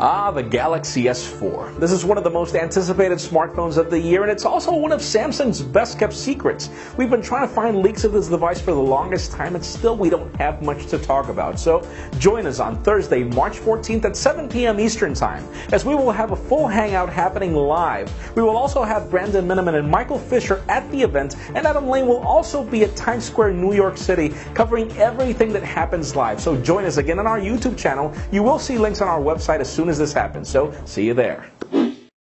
Ah, the Galaxy S4. This is one of the most anticipated smartphones of the year, and it's also one of Samsung's best kept secrets. We've been trying to find leaks of this device for the longest time, and still we don't have much to talk about. So join us on Thursday, March 14th at 7 p.m. Eastern Time, as we will have a full hangout happening live. We will also have Brandon Miniman and Michael Fisher at the event, and Adam Lane will also be at Times Square, New York City, covering everything that happens live. So join us again on our YouTube channel. You will see links on our website as soon as this happens. So see you there.